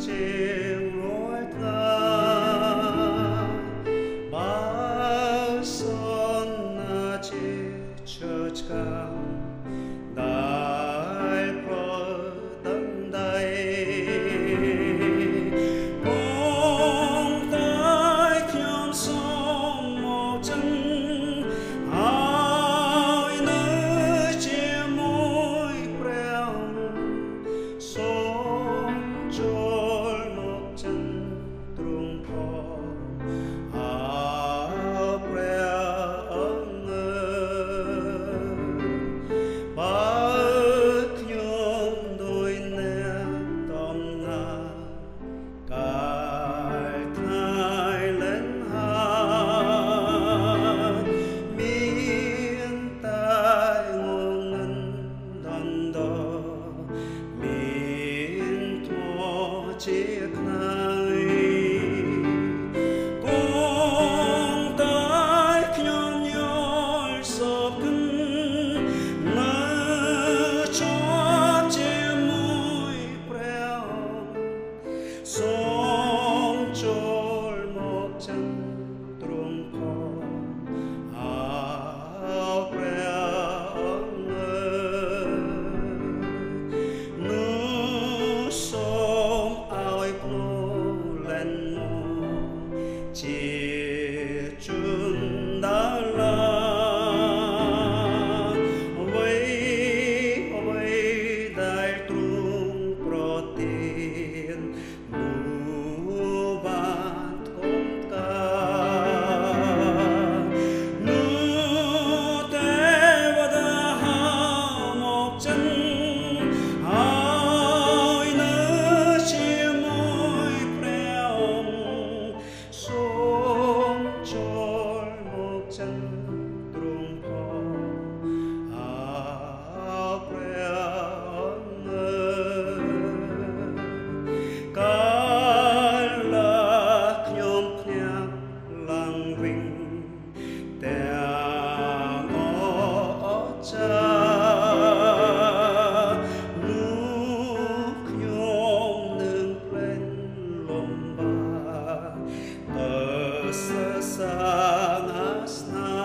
제 te нас на